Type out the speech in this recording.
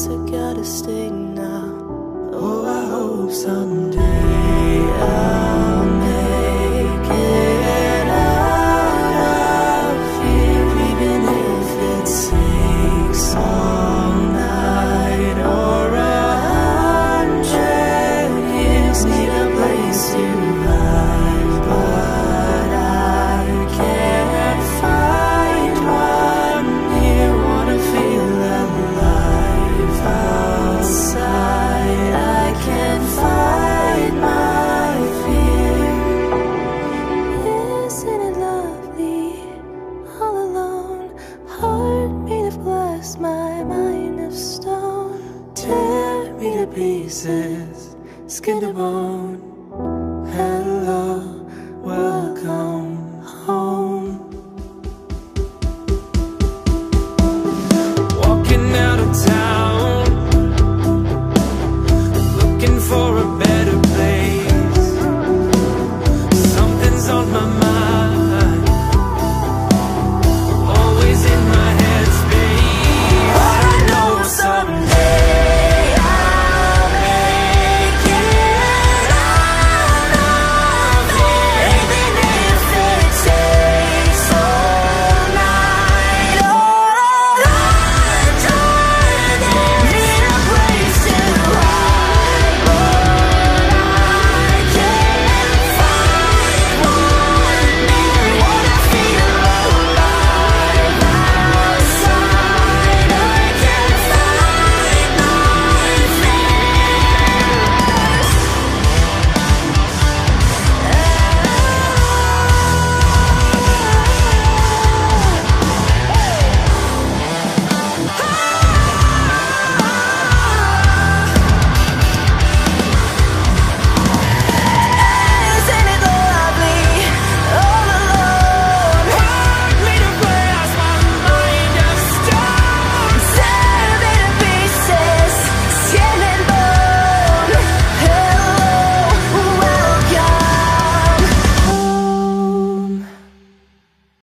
guess I gotta stay now. Oh, I hope someday I. to pieces, skin to bone.